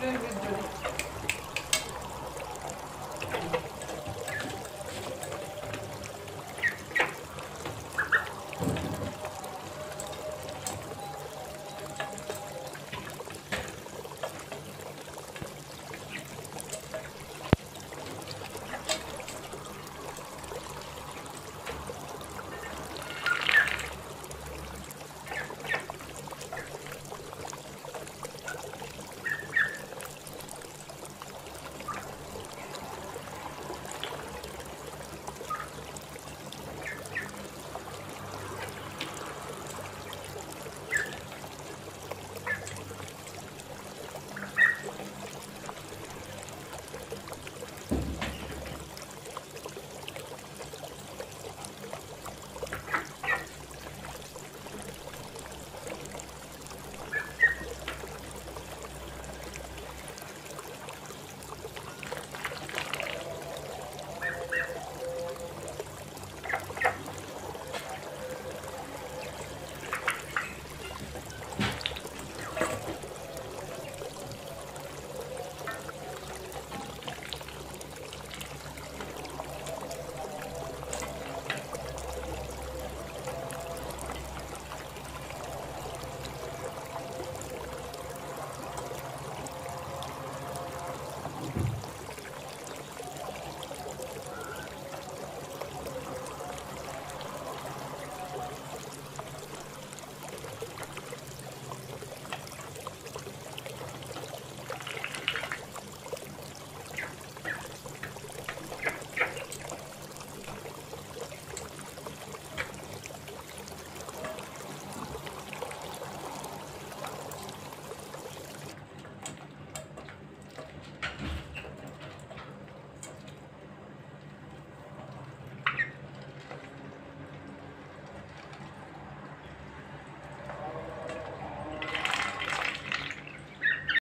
plein de